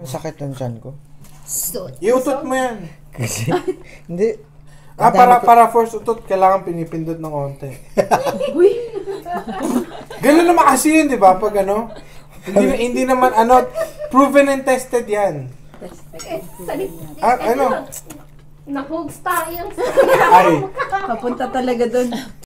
Ang sakit ng tiyan ko. So, Iutot mo yan. Kasi, hindi. Ah, para, para force utot, kailangan pinipindot ng onte. Ganun naman kasi yun, di ba? Pag ano, hindi, hindi naman, ano, proven and tested yan. Ah, ano? nahugs tayo. Ay, Papunta talaga doon.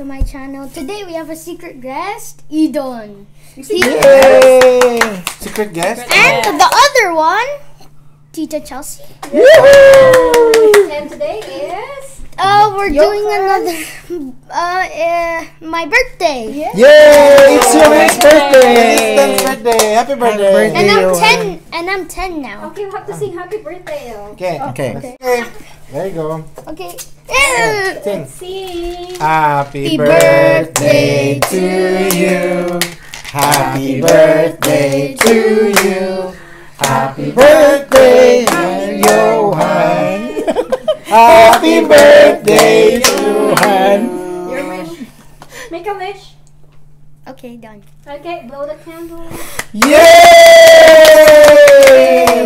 To my channel. Today we have a secret guest, Edon. Yay! secret guest? and the other one, Tita Chelsea. And today is... Uh, we're doing another, uh, uh, my birthday. Yay! It's your next birthday! Assistant's birthday! Happy birthday! birthday. And I'm Johan. 10, and I'm 10 now. Okay, we have to sing happy birthday. Oh. Okay. Okay. Okay. There you go. Okay. Uh, Sing. Sing. Happy Happy birthday birthday to to you. Happy birthday to you. Happy Birthday, Johan. Happy birthday, Johan. Your wish. Make a wish. okay, done. Okay, blow the candle. Yay!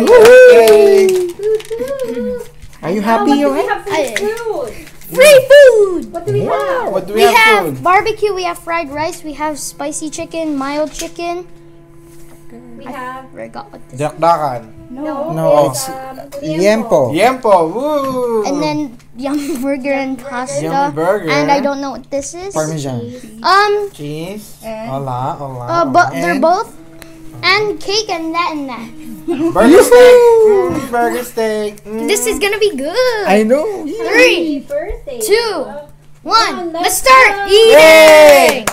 Woo-hoo. Are you Now, happy, what do we Johan? have for food? Free food! What do we have? What do we, We have, have barbecue, we have fried rice, we have spicy chicken, mild chicken. We have... Forgot what this Dakdakan. No, No, it's, it's um, Yempo. Yempo. Woo! And then yum burger and pasta. Yummy burger. And I don't know what this is. Parmesan. Um, Cheese. And- Hola, hola. uh, but hola. they're And- both. And cake and that and that. Burger steak. Mm, burger steak. Mm. This is gonna be good. I know. Three, Happy birthday. two, one. let's Let's start go. eating.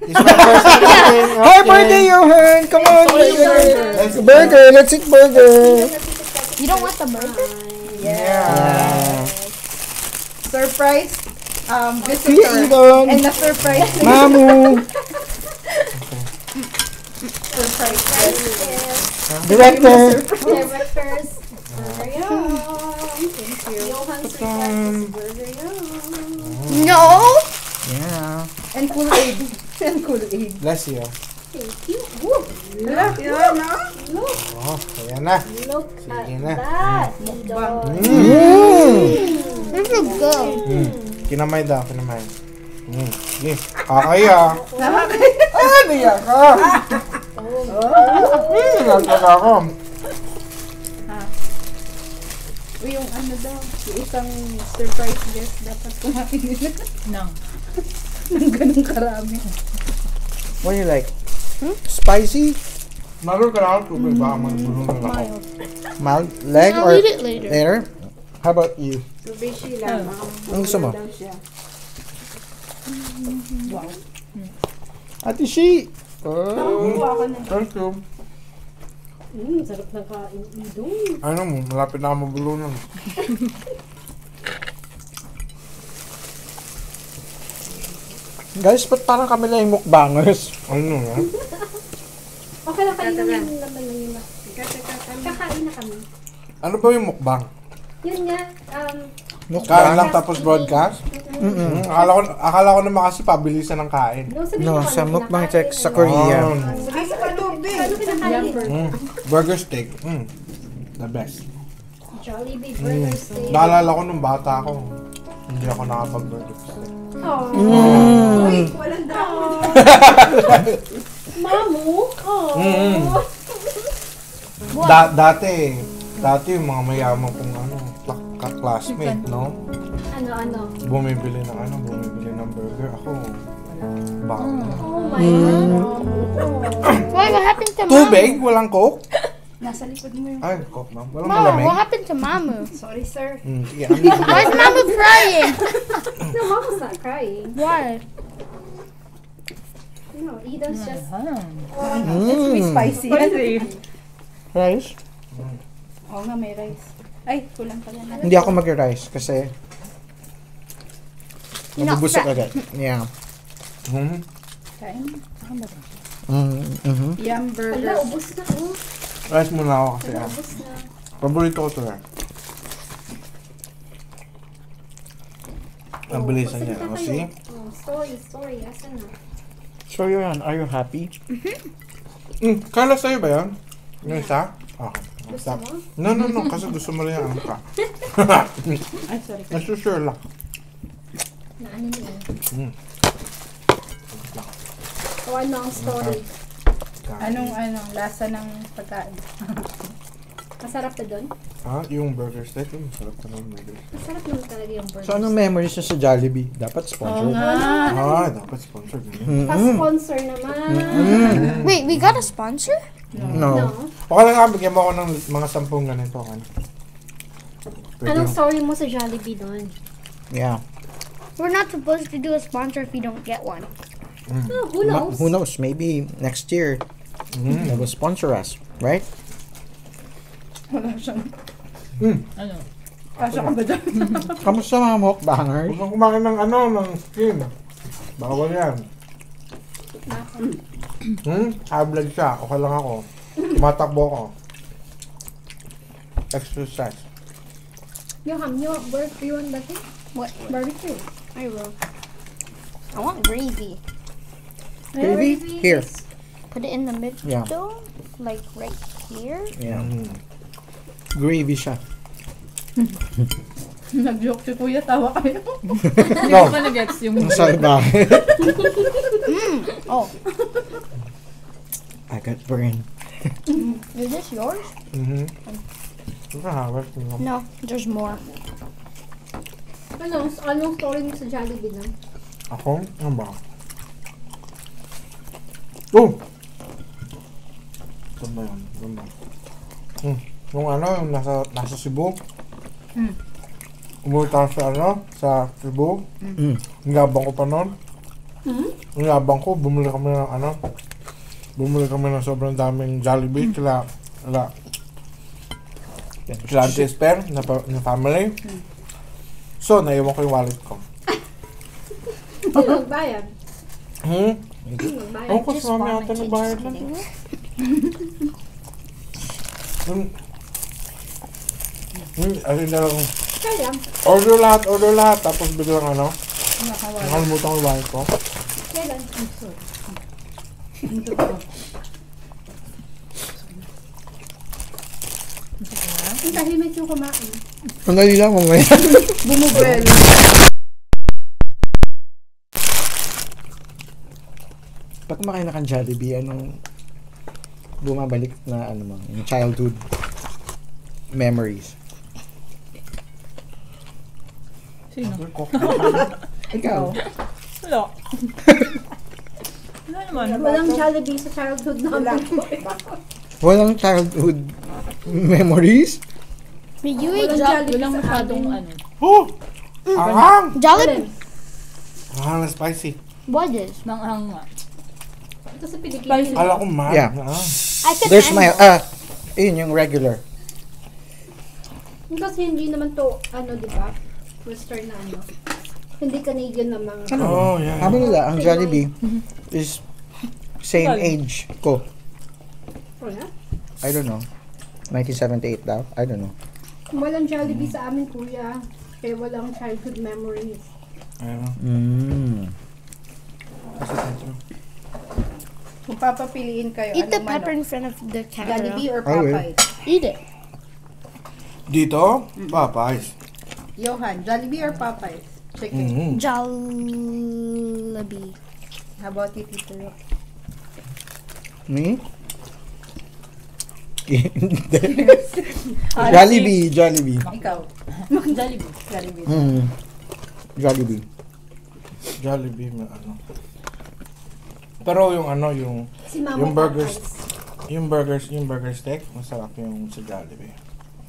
It's my first time eating. Happy birthday, Johan! Come on, burger. Let's eat. Burger, let's eat burger. You don't want the burger? Yeah. surprise um, visitor. Idon. And the surprise Mamu. surprise guest. Director. Directors. Burger yum. Thank you. Johan's request is burger yum. No. Yeah. And cool aid. And cool aid. Bless you. Thank you. Woo. Look, yun, no? Look, Oh, ayan na. look Sige at na. that. Idol. Mm. This is good. Mm. Kinamay daw, kinamay. Mm. Sige. Kakaya. Nakakaya. Ah, niya ka. Mm, nagtaga ako. Uy, yung ano daw, yung isang surprise guest dapat kumain nila. No. Nang ganun karami. What do you like? Spicy? Naroon ka na ako tubig. Baka magbulong lang ako. Mild? Leg I'll or eat it later. later? How about you? So, beshi lang. Ang gusto mo? daw siya. Ate Shi! Na. Thank you. Mm, sarap ng kain. Idol. Ano mo, malapit na ako mabulunan. Guys, ba't parang kami lang yung mukbangers? Ano na? Okay lang kayo yung laman ng yun. Kakain na kami. Ano ba yung mukbang? Yun nga, um, Kain Mukbang? lang tapos broadcast? Mm-mm. Mm, akala ko, akala ko naman kasi pabilisan ng kain. no, sa ano mukbang check sa Korea. Oh, ano, ano kinakain? mm, burger steak. Mm, the best. Jollibee Mm. burger steak. Naalala ko nung bata ako. Hindi ako nakapag-burger steak. Oh. Uy, walang daw. Mamu? Oh. Mm. Da- dati, dati yung mga mayaman kong ano, ka- ka-classmate, no? Ano, ano? Bumibili ng ano, bumibili ng burger. Ako, bawal na. Oh my God. Why? What happened to? Tubig? Walang coke? Nasa likod mo yung... Ay, coke na. Walang Mama, malamig. what happened to Mama? Sorry, sir. Mm, sige, ano Why is Mama crying? No, Mama's not crying. Why? No, Ida's just... It's may Mm. spicy. Spicy. Rice? Oo nga, may rice. Ay, kulang pala na. Hindi ako mag-rice kasi fat. agad. Yeah. Hmm. Kain. Mm, mhm. Yum Ala, burger. ubos na. Oh. Rice muna ako kasi ah. Paborito ko to eh. Ang bilisan niya. Oh, kayo. see? Oh, story, story. Asan na? So yun, are you happy? Mm, Carla, sa'yo ba yan? Yung isa? Okay. Gusto mo? No, no, no. Kasi gusto mo lang yung angka. Ay, sorry. Nasusure lang. Na ano niya? Mm. O ano ang story? Anong, anong, lasa ng pagkain? Masarap na doon? Ha? Yung burger steak? Yung masarap ka ng burger. Masarap naman talaga yung burger. So anong memories niya sa Jollibee? Dapat Oo sponsor. nga. Ah, dapat sponsor. Mm-mm. Pa-sponsor naman. Mm. Wait, we got a sponsor? No. No. Okay lang nga, bigyan mo ako ng mga sampung ganito. Ano? Pwede Anong mo. story mo sa Jollibee doon? Yeah. We're not supposed to do a sponsor if we don't get one. Oh, who Ma- knows? who knows? Maybe next year Mm. they will sponsor us, right? Wala siyang, Mm. ano? Kasya ka ba dyan? Kamusta mga mukbangers? Gusto kumain ng ano, ng skin. Bawal yan. Hmm? High blood siya. Okay lang ako. Tumatakbo ako. Exercise. Yo, ham, yo, where do you want that thing? What? Barbecue. I will. I want gravy. Gravy? Here. Put it in the middle, Yeah. like right here. Yeah. Mm. Gravy siya. Nag-joke si kuya, tawa kayo. No. Ano gets yung Ang salba. Oh, I got burned. is this yours? Mhm. Mo. No, there's more. Ano, anong story mo sa Jollibee doon? Ako? Ano ba? Oh! Saan ba yun? Saan ba? Hmm. Yung ano, yung nasa, nasa Cebu. Hmm. Umuwi tayo sa ano, sa Cebu. Mm. Ang yabang ko pa noon. Hmm? Ang yabang ko, bumili kami ng ano, bumili kami ng sobrang daming Jollibee kila, kila, kila Auntie Esper na, na family. So, naiwan ko yung wallet ko. Sino nagbayad? Hmm? Nagbayad? Ako, sa mami ata nagbayad lang. Hmm. Hmm, as in talagang, Kaya, order lahat, order lahat, tapos biglang ano, nakawala. nakalimutan ko wallet ko. kailan? Yung totoo. Ang tahimik yung kumain. Sandali lang mamaya. Bumubuelo. Pag kumakain na kang Jollibee, anong bumabalik na ano mo, yung childhood memories? Sino? Ikaw. Wala. Wala naman. Walang Jollibee sa childhood namin. Walang childhood memories? Walang jo- Jollibee Walang masyadong ano. Oh! Ahang! Jollibee? Ahang na spicy. What is? Nang ang nga. Ito sa Pilipinas. Kala ko man. Yeah. Ah. I There's my, ah, yun yung regular. Kasi hindi naman to, ano, di ba? Western na ano. Hindi Canadian na mga. Ano? Oh, yeah. Sabi nila, ang. Jollibee is same age ko. Wala. I don't know. 1978 daw? I don't know. Walang Jollibee sa amin, kuya. Kaya walang childhood memories. Ayun. Mm. Kasi. Kung papapiliin kayo, Eat the ano pepper in front of the camera. Jollibee or I will. Popeyes? Eat it. Dito, Popeyes. Johan, Jollibee or Popeyes? Chicken. Mm-hmm. Jollibee. How about you, Tito Rock? Me? Jollibee, Jollibee. Ikaw. Jollibee. Jollibee. Mm. Jollibee. Jollibee na ano. Pero yung ano, yung Si Mama Yung burgers. Yung burgers, yung burger steak, masarap yung sa Jollibee.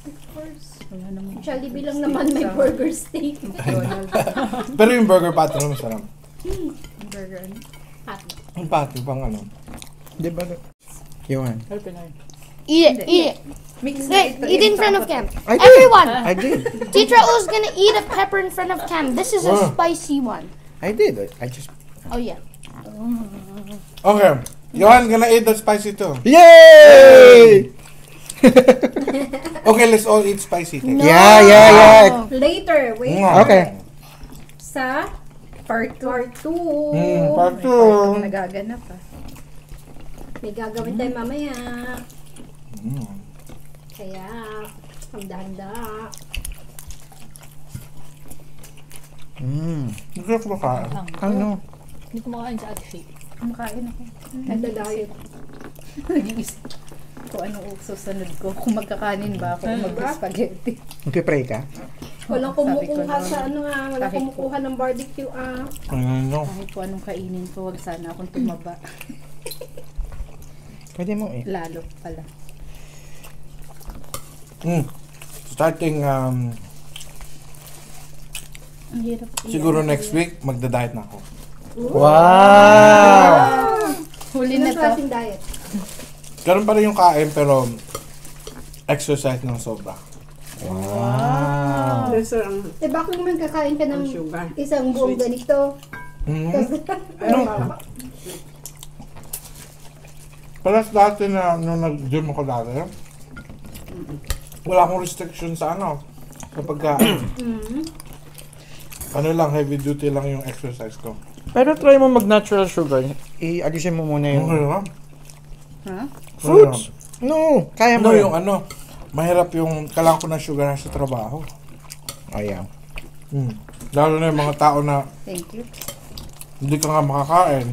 Of course. Jollibee lang naman may burger steak. Pero yung burger patty na masarap. Burger. ano? Patty. Yung patty pang ano. Di ba? Or Pinoy. Eat it. Eat it. Mix ito. eat in front of Cam. I did. Everyone! I did. Teacher O's gonna eat a pepper in front of Cam. This is a spicy one. I did. I just. Oh yeah. Okay. Johan, gonna eat the spicy too. Yay! Okay, let's all eat spicy. Take. Yeah, yeah, yeah. Later, wait. Mm. Okay. Sa Part 2. part 2. Mm, part Part two. 2 nagaganap ah. May gagawin tayo mamaya. Mm. Kaya, ang danda. Mm. Hindi ko kumakain. Ano? Hindi ko makain sa ate shake. Kumakain ako. Nagda-diet. Nag-iisip kung anong susunod ko. Kung magkakanin ba ako o mag-spaghetti. Magpipray ka? Walang ko kumukuha sa ano nga, walang kahit kumukuha ng barbecue ah. Ano? Kahit kung anong kainin ko, wag sana akong tumaba. Pwede mo eh. Lalo pala. Mm. Starting, um, siguro next week, magda-diet na ako. Wow! Huli na to. klaseng diet? Ganun pa rin yung kain, pero exercise ng sobra. Wow! Lesser ang Eh bakit naman kakain ka ng sugar. isang buong ganito? Mm. Ayun pa. Paras dati na, nung nag-gym ako dati, wala akong restriction sa ano, sa pagkain. Mm. ano lang, heavy duty lang yung exercise ko. Pero try mo mag-natural sugar. I-alisin mo muna yung Okay naman. Ha? fruits. No, kaya mo. Yun. yung ano, mahirap yung kailangan ko ng sugar sa trabaho. Yeah. Mm. Lalo na yung mga tao na Thank you. hindi ka nga makakain.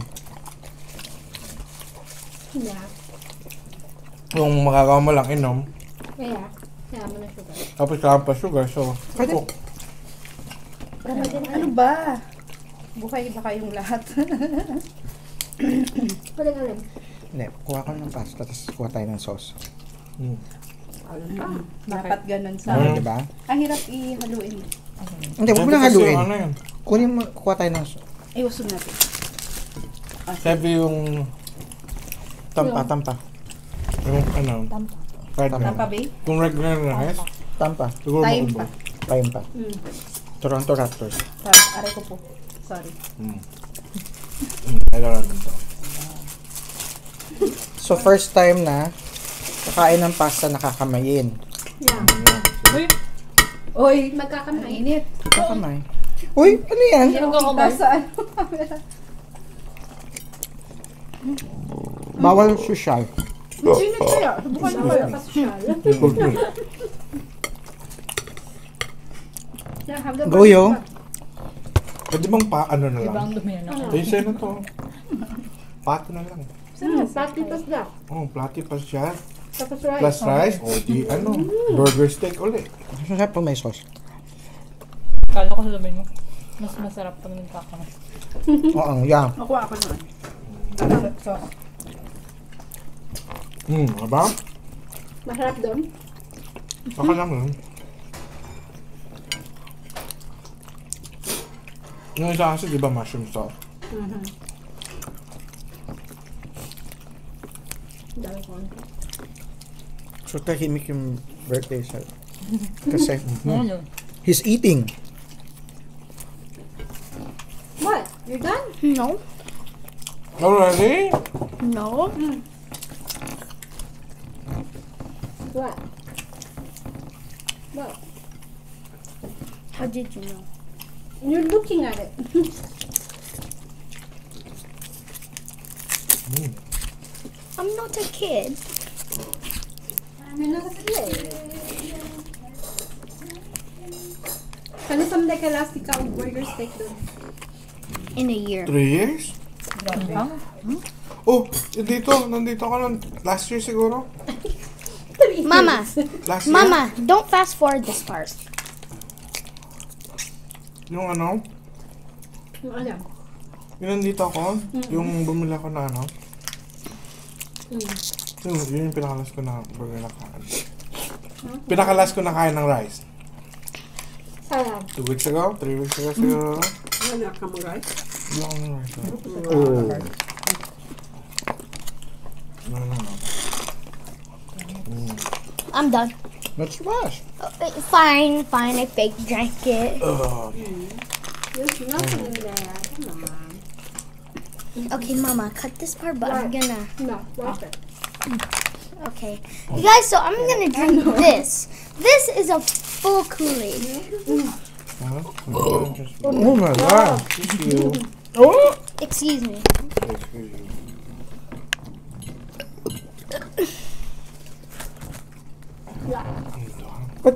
Yeah. Yung magagawa mo lang inom, Kaya, kaya mo na sugar. tapos kailangan pa sugar. So, Pwede. Ano ba? Buhay ba kayong lahat? Pwede ka rin. Hindi, kuha ka ng pasta, tapos kuha tayo ng sauce. mm. Dapat ganun sa... Mm. Di ba? Ang hirap i-haluin. Hindi, huwag mo lang haluin. Ano yun, Kunin mo, kuha tayo ng sauce. Iusun natin. heavy yung, Tampa, tampa. yung ano, Tama. na. Tampa Bay? Kung regular na rice, Tampa. siguro Time pa. Time pa. Mm. Toronto Raptors. Aray ko po. Sorry. Mm. Mm, kailangan nito. So, first time na kakain ng pasta nakakamayin. Yeah. Oy, Magkakamay. mainit. Kakamay. Uy, ano yan? Hindi ko kita sa ano. Bawal social. Mainit kaya. Subukan mo kaya. Have the Goyo. Pwede bang pa, ano na lang? ang dumi na ako? Ayun na to. Pato na lang. Mm, pati pas na. Oh, plati pa siya. Tapos rice. Plus rice, o di ano, burger steak ulit. Masarap pag may sauce. Kala ko sa dumi mo. Mas masarap pag nagkakamay. Oo, yeah. Nakuha ako naman. So, Hmm, aba? Masarap doon. Baka lang lang. Yung mm-hmm. isa kasi, di ba, mushroom sauce? Dami ko. So, tahimik yung birthday sa... Kasi, Ano? he's eating. What? You're done? No, Already? no. Hmm. What? What? How did you know? You're looking at it. I'm not a kid. Ano na kasi eh. Kano someday ka last ikaw burger steak doon? In a year. Three years? Ang? Oh, eh, dito, nandito ka lang last year siguro? Mama, Last year? Mama, don't fast forward this part. Yung ano, Yung ano? yung nandito ako, yung bumili ako na ano, Mm. yun, yun yung pinakalas ko na burger na kain. Pinakalas ko na kain ng rice. Sayang. Two weeks ago? Three weeks ago siguro? Wala ka mo guys. Wala ako ng rice. ah. Oh. Ano na, no? Mm. I'm done. Let's wash. Uh, fine, fine. I fake drank it. Ugh. There's nothing in there. Come on. Okay, Mama, cut this part, but I'm gonna. No, wash it. Okay, you guys. So I'm gonna drink this. This is a full Kool-Aid. Oh my god. Thank you. Oh! Excuse me.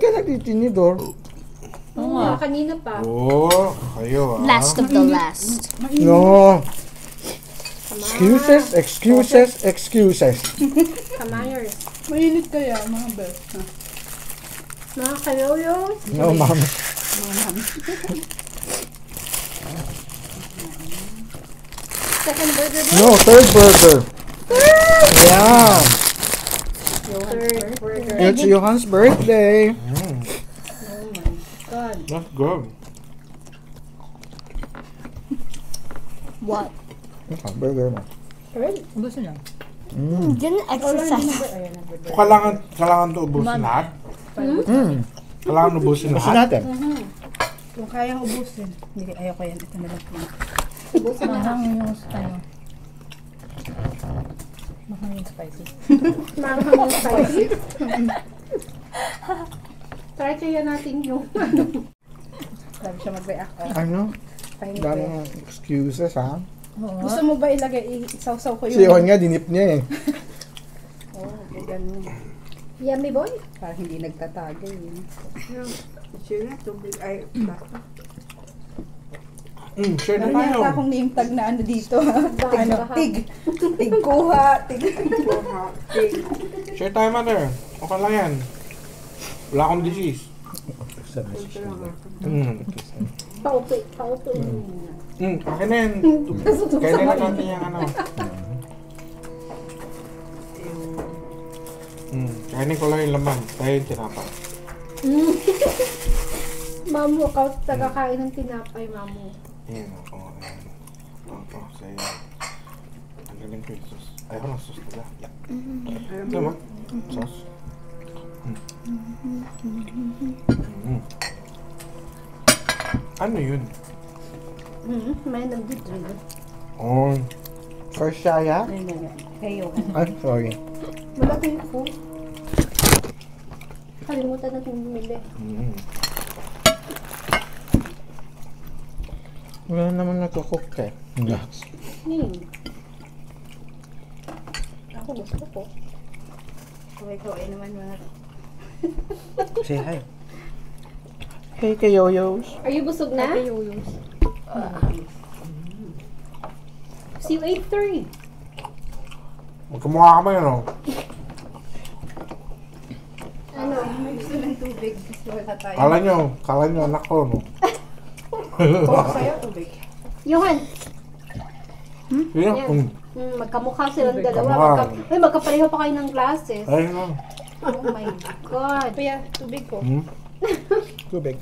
Ka nagtitinidor? Oo nga. Kanina pa. Oh, kayo ah. Last of the last. No. Excuses, excuses, excuses. Kamayers. Mainit kaya, mga best. Ha? Mga kayoyo. No, ma'am. Second burger din. No, third burger. Yeah. Third burger. It's Johan's birthday. God. That's good. What? Okay, burger mo. Gusto niya. Mm. Didn't exercise. So, kailangan, kailangan to ubusin lahat? Mm. Kailangan ubusin Kasi lahat? natin. Kung kayang ubusin. Hindi, ayoko yan. Ito na lang. Mahang yung ano. Mahang yung spicy. Manghang yung spicy. Try kaya natin yung ano. Sabi siya mag-react. Oh, Ano? pahinga Dami ng excuses, ha? Oo. Gusto mo ba ilagay, isaw-saw ko yung... Si Johan nga, dinip niya eh. Oo, oh, ganun. Yummy boy. Parang hindi nagtatagay. Eh. Sila, tubig ay basta. Mm, share na tayo. yata akong name tag na ano dito. ano, tig. Tig kuha. Tig. Kuha, tig. Share tayo, mother. Okay lang yan. Wala akong disease. Ito lang ako. Mm. Paupi. Paupi. Mm, okay na yan. Kaya na lang natin yung ano. Mm, kainin ko lang yung laman. Tayo yung tinapa. Mamu, ikaw tagakain ng tinapay, mamu. Ayan, ako. Ayan. Oo, oh, sa'yo. Ang galing ko yung sauce. Ayaw ng sauce nila. Yeah. Ito mo? Sauce. Mm. Mm. Ano yun? Hmm, may nagdi-drill. Oh. First shaya? Ayun, ayun. Kayo. Ay, sorry. Malaki po. Kalimutan natin bumili. Mm. Wala naman nagko-cook eh. Yes. Hmm. Ako gusto ko. Okay, ikaw ay naman mga... Say hi. Hey, kayoyos. Are you busog na? See you 8.3. Magkamukha kami, ano? Ano? May gusto ng tubig. Gusto wala tayo. Kala nyo, kala nyo anak ko, no? Kung sa'yo, tubig. Johan, Yun, Yan. mm. hmm, magkamukha silang dalawa. Magka, ay, magkapareho pa kayo ng glasses. Ayun na. Oh my God. Kuya, tubig ko. Mm. Tubig.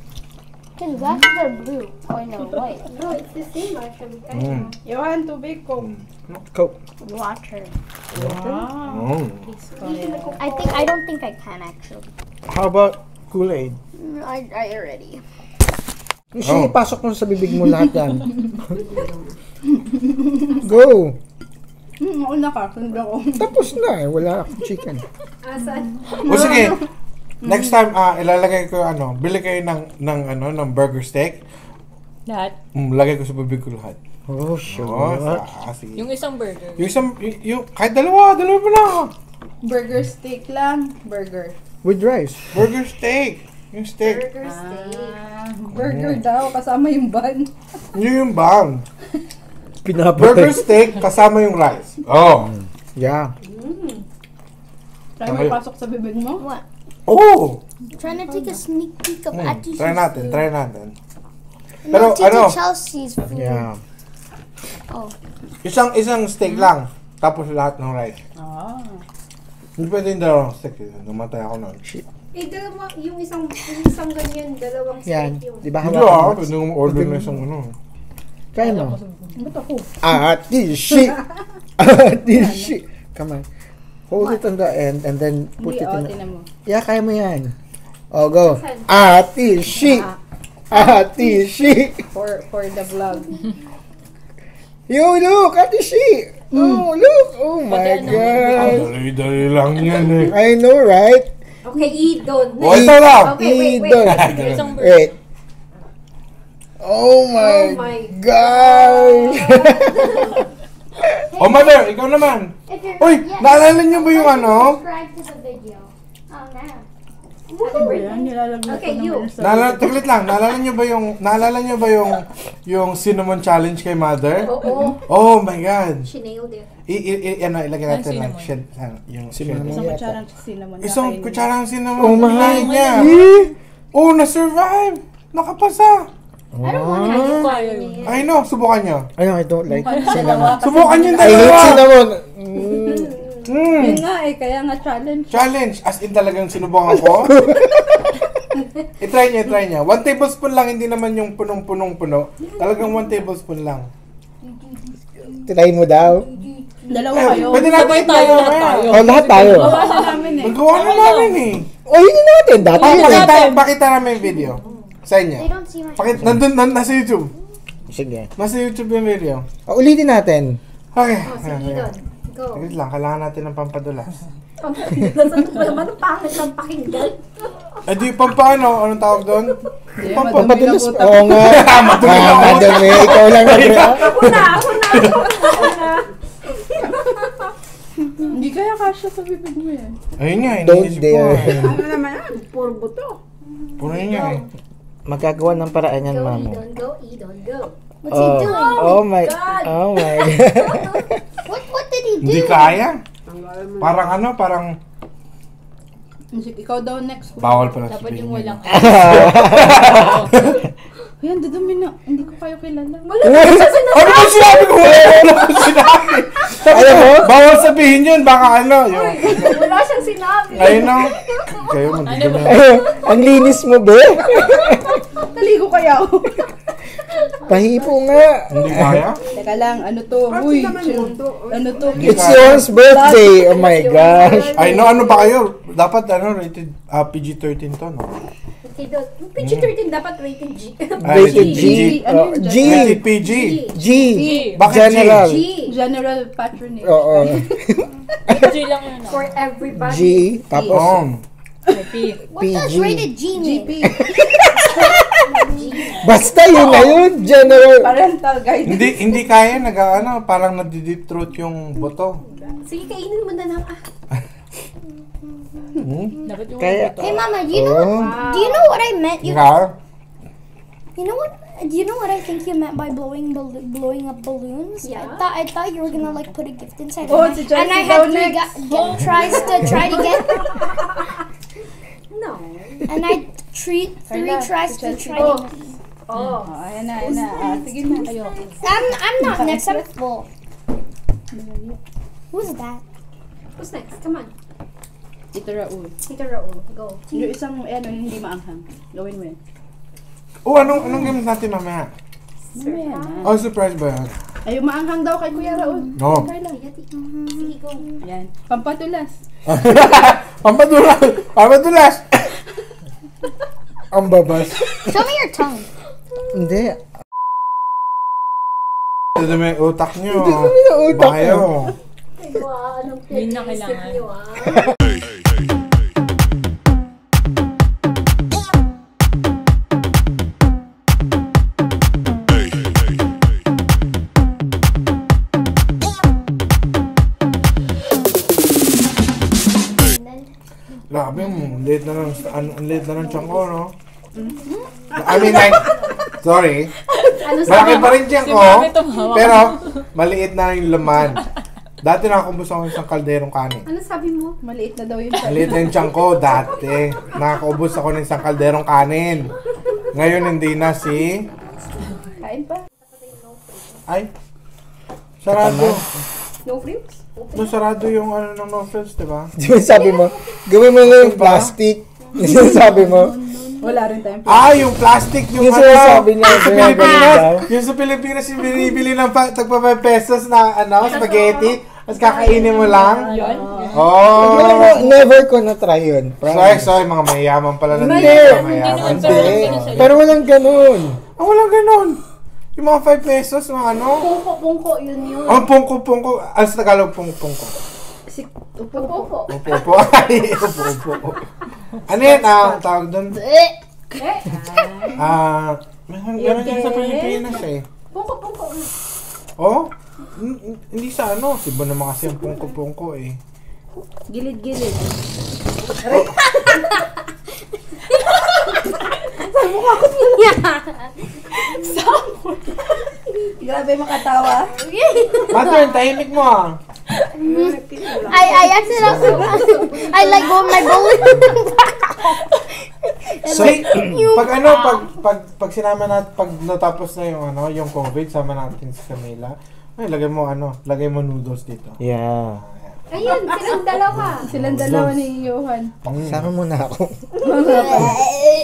His glasses are blue. Or no, white. No, it's the same actually. Mm. Johan, tubig ko. Coke. Water. Mm. I think I don't think I can actually. How about Kool-Aid? Mm, I I already. Sige, ipasok mo sa bibig mo lahat yan. Go! Hmm, mauna ka. Sunod ako. Tapos na eh. Wala akong chicken. Asan? O sige, next time, ah, ilalagay ko, ano, bili kayo ng, ng, ano, ng burger steak. Lahat. Mm, lagay ko sa bibig ko lahat. Oh, Oo, sure. sa, ah, sige. Yung isang burger. Yung isang, y- yung, kahit dalawa, dalawa pa lang. Burger steak lang. Burger. With rice. Burger steak. Yung steak. Burger steak. Ah, burger daw. Kasama yung bun. Yun yung bang. Pinapatay. Burger steak kasama yung rice. Oh. Yeah. Try mo ipasok sa bibig mo. What? Oh. trying to take a sneak peek of Hmm, Atisha's try natin, food. try natin. Pero ano? Chelsea's food. Yeah. Oh. Isang isang steak lang. Tapos lahat ng rice. Ah. Hindi pwede yung dalawang steak. eh. Namatay ako nun. Eh, dalawa, yung isang, yung isang ganyan, dalawang Yan. steak yun. Di ba Hindi hawakan ah, mo? pwede kong order na isang ano. Try mo. Ba't ako? Atishi! Atishi! Come on. Hold it on the end and then put Hindi, it oh, in. tinan mo. Yeah, kaya mo yan. Oh, go. Ati, shi. Ati, shi. For, for the vlog. Yo, look, Ati, shi. Oh, look. Oh my God. Dali-dali lang yan eh. I know, right? Okay, Idon. O, ito lang. Okay, wait, wait. Wait. Oh my, Oh my gosh. O, mother, ikaw naman. Uy, yeah, naalala niyo ba yung ano? Subscribe to the video. Oh, now. Nilalagay Okay, ko you. naman sa... Naalala, taglit lang, naalala niyo ba yung, naalala niyo ba yung, yung cinnamon challenge kay mother? Oo. Oh my God. She nailed it. I, i, i, ano, ilagay natin lang. cinnamon. Shed, ano, yung Cinnamon. Isang kutsarang cinnamon. Isang kutsarang cinnamon. Oh my. Eh? Oh, na-survive. Nakapasa. I don't want to yun. I know, subukan niyo. I know, I don't like cinnamon. Subukan niyo yung I hate dalawa. cinnamon. Mm. Yun nga eh, kaya nga challenge. Challenge. As in talagang sinubukan ko. I-try niya, i-try niya. One tablespoon lang, hindi naman yung punong-punong puno. Talagang one tablespoon lang. Try mo daw. Dalawa Eh, kayo. pwede natin Sabay tayo, lahat tayo. Oh, lahat tayo. Gawa na namin eh. Magawa na namin eh. Oh, yun yung natin. Dati yun eh. pakita, pakita namin yung video. Sa They inyo. don't see my Pakita, nandun, nan, nasa YouTube. Sige. Nasa YouTube yung video. Oh, ulitin natin. Okay. Oh, si Idon. Go. Saglit lang, kailangan natin ng pampadulas. Nasaan ba naman ang pangit ng pakinggan? Eh di, pampaano? Anong tawag doon? Hindi, Pampa- madumi lang Madalas. utak. Oo nga. Madumi Ah, utak. madumi. Ikaw lang. Ako na, ako na, ako na. Hindi kaya kasya sa bibig mo yan. Ayun nga, Don't iniisip ko. dare. eh. Ano naman yan? Puro buto. Puro yun nga eh. Magkagawa ng paraan yan, Go, mamo. Idon. Go, Idon. Go. What's he Oh, doing? oh my, oh my God. What What did he do? Hindi kaya. Parang ano, parang Sige, ikaw daw next. bawal pala Dapat yung yun. walang Yan, dudumi na. Hindi ko kayo kilala. Ano ba sinabi ko? Wala ko sinabi. Mo? Bawal sabihin yun, baka ano. Yung, Wala siyang sinabi. ayun na. Kayo, magdudumi. Ang linis mo, be. Taligo kaya ako. Pahipo nga. Hindi kaya? Teka lang, ano to? Uy? Ano to? It's yours birthday. Oh my gosh. Ay, no, ano ba kayo? Dapat ano, rated ah, PG-13 to, no? Idon. Yung PG-13 dapat rated G. Rated G. G. Ano Oh, yun? G. Rated PG. G. Bakit G? General. G. General patronage. Oo. PG lang yun. For everybody. G. Tapos Oh. P. What does PG. rated G mean? GP. Basta yun na yun. General. Parental guidance. Hindi hindi kaya nag ano, parang nadi-deep throat yung buto. Sige, kainin mo na lang. Ah. Dapat yung Kaya, Hey, Mama, do you know Oh. what? Do you know what I meant? You, Nga? you know what? Do you know what I think you meant by blowing blowing up balloons? Yeah. I thought I thought you were gonna like put a gift inside. Oh, and, si I, and I had three ga- get, tries to try to get, No. and I treat three tries to try to. Oh. Oh, ayan na, ayan na. Ah, sige na. Ayoko. I'm I'm not next. I'm full. Who's that? Who's next? Come on. Ito Raul. Tito Raul. Go. Yung isang, ano, hindi maanghang. Gawin mo yan. Oh, anong anong games natin mamaya? Mamaya na. Oh, surprise ba yan? Ay, yung maanghang daw kay Kuya Raul. No. Try lang. Sige, go. Ayan. Pampatulas. Pampadulas! Pampadulas! Ang babas. Show me your tongue. Hindi. Ito may utak nyo. Ito may utak Ba kayo? Wow, anong Yun na kailangan. niyo, ah? Grabe mo, ang late na ng, ang, ang late na ng tiyan ko, no? I mean, like, sorry. Ano Malaki pa rin ko, tumawa. pero maliit na yung laman. Dati nakakubos ako ng isang kalderong kanin. Ano sabi mo? Maliit na daw yun. Maliit na yung tiyan ko dati. Nakakaubos ako ng isang kalderong kanin. Ngayon hindi na si... Kain pa. Ay, sarado. No fruits? No, sarado yung ano ng novels, di ba? Di ba sabi mo, gawin mo lang yung plastic. Yung sabi mo, Wala rin tayong Ah, yung plastic, yung, Yung sinasabi niya, sa Pilipinas, yung sa Pilipinas, yung binibili ng pa, tagpa 5 pesos na, ano, spaghetti. Tapos kakainin mo lang? Yun. Oh! Never, never ko na try yun. Sorry, Promise. sorry, mga mayayaman pala na Hindi. dito. Mayayaman. Hindi naman Hindi. Pero- Pero walang ganun. Ah, walang ganon. Yung mga 5 pesos, mga ano? Pungko-pungko, yun yun. Ang pungko-pungko. Ano sa Tagalog pungko-pungko? Si Pungko. Upo-upo. Ay, upo-upo. Ano yan? Ah, tawag doon? Eh, Ah, meron meron yan sa Pilipinas eh. Pungko-pungko. Oh? Hindi sa ano. Sibo naman kasi ang pungko-pungko eh. Gilid-gilid. Grabe makatawa. Mother, tahimik mo ah. I, I accidentally, I like go my bowling. So, pag ano, pag, pag, pag sinama natin, pag natapos na yung ano, yung COVID, sama natin si Camila, ay, lagay mo ano, lagay mo noodles dito. Yeah. Ayun, silang dalawa. Silang dalawa ni Johan. Mm. Sama mo na ako.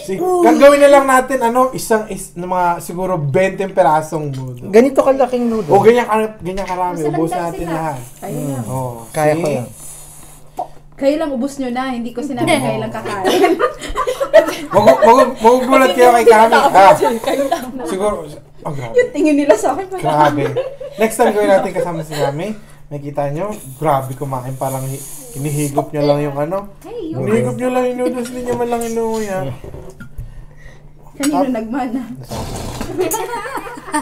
Si, gagawin na lang natin, ano, isang, is, na mga, siguro 20 perasong noodles. Ganito kalaking noodle. O, ganyan, ka- ganyan karami, Masalandag ubusin natin sila. lahat. Kayo lang. Oh, Kaya ko yan. Kayo lang ubus nyo na. Hindi ko sinabi kayo lang kakain. Magu- magu- Magugulat kayo kay Kami. Ah, siguro, oh, grabe. Tingin nila sa akin. Grabe. Next time gawin natin kasama si Kami. Nakita nyo, grabe kumain. Parang hi- hinihigop nyo lang yung ano. Hey, yun. Hinihigop nyo lang yung noodles, hindi nyo man lang inuwi ha. Kanino nagmana?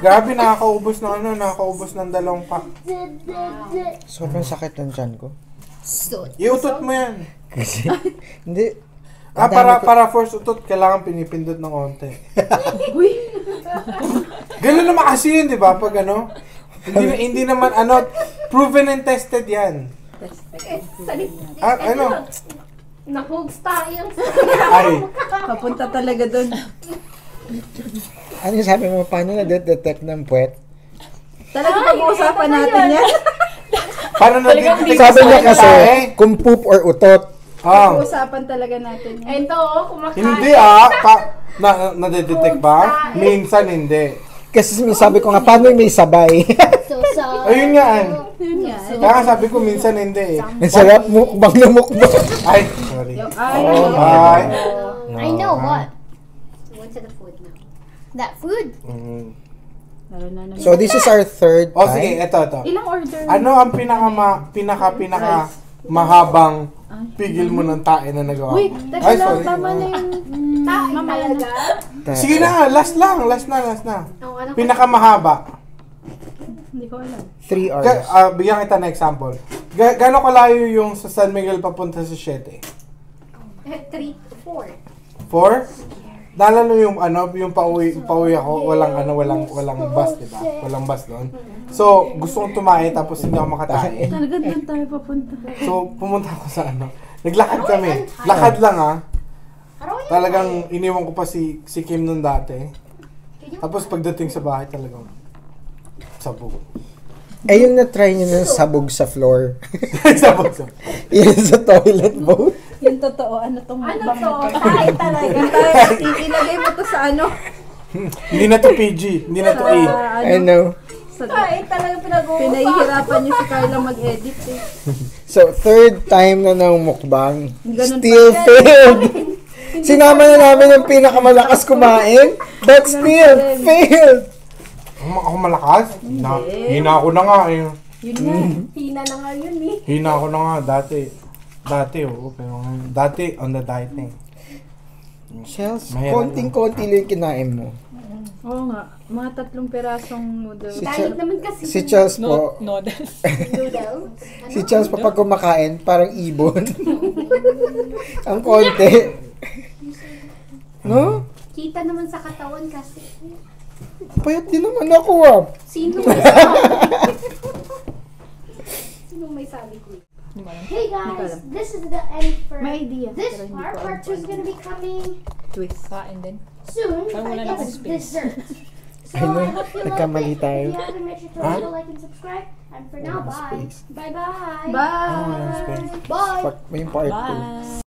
Grabe, nakakaubos ng ano, nakakaubos ng dalawang pack. Sobrang sakit ng tiyan ko. Iutot mo yan. Kasi, hindi. Ah, para, para force utot, kailangan pinipindot ng onte. Uy! Ganun naman kasi yun, di ba? Pag ano, hindi, hindi naman ano, proven and tested yan. Salit. Ah, ano? Nahugs tayo. Ay, Papunta talaga doon. Ano yung sabi mo, paano na-detect ng puwet? Talaga pag-uusapan natin yan. paano na Talagang Sabi niya kasi, Eh. kung poop or utot. Ah. Pag-uusapan talaga natin yan. Ito, oh, kumakain. Hindi ah, pa, na, nadedetect ba? Minsan hindi. Kasi sabi ko nga, paano yung may sabay? So, so. Ayun nga, an. Yun nga. Kaya nga sabi ko minsan hindi eh. Ang sarap, mukbang na mukbang. Ay, sorry. Ay, Oh, bye. I know what. What's the food now? That food. Mm. Lalo na naman. So, this is our third O sige, time. eto, eto. Ilang order? Ano ang pinaka, ma, pinaka, pinaka mahabang pigil mo ng tae na nagawa Uy, mo? teka Ay, lang, sorry. tama na yung mamaya na. talaga. Sige na, last lang, last na, last na. Ang ano Pinaka mahaba. Hindi ko alam. Three Ga, hours. ah, bigyan kita ng example. Ga, Gano'ng kalayo yung sa San Miguel papunta sa Siete? Eh, Three to four. Four? Naalala yung ano, yung pauwi, pauwi ako, walang ano, walang walang bus, 'di ba? Walang bus doon. So, gusto kong tumae tapos hindi ako makatae. Talaga doon tayo papunta. So, pumunta ako sa ano. Naglakad kami. Lakad lang ah. Talagang iniwan ko pa si si Kim noon dati. Tapos pagdating sa bahay talagang sabog. Eh, yung na-try nyo ng sabog sa floor. sabog sa. Yun sa toilet bowl. Yung totoo, ano tong Ano mukbang to? na to? Tayo talaga. Tayo, ilagay mo to sa ano? Hindi na to PG, hindi na to Sa, A. I ano? know. Sa, Tayo talaga pinag-uusapan. pinahihirapan niyo si Carla mag-edit eh. So, third time na ng mukbang. Ganun Still failed. Sinama na namin yung pinakamalakas kumain, but still failed. Ako, ako malakas? Na, hina ako na nga eh. Yun nga. Hina na nga yun eh. Hina ako na nga dati. Dati oo, pero ngayon- dati on the diet na eh. Shells, Mahirap konting-konti lang yung kinain mo. Oo nga. Mga tatlong perasong noodles. Si, Diet Chel- naman kasi. si Charles No, po, noodles. Noodle. si Charles po pag kumakain, parang ibon. Ang konti. No? Kita naman sa katawan kasi. Payat din naman ako ah. Sino may sabi? Sino may sabi ko? Hey guys, this is the end for May idea. this pero hindi part. Part 2 is gonna be coming Twist. Kain din. soon. Parang wala I na guess akong space. dessert. So I know. I hope you loved Nagkamali it. tayo. If you haven't, make sure to Huh? like and subscribe. And for now, Wala bye. space. Bye bye. Bye! Oh, space. Bye. Part, may part 2. Bye!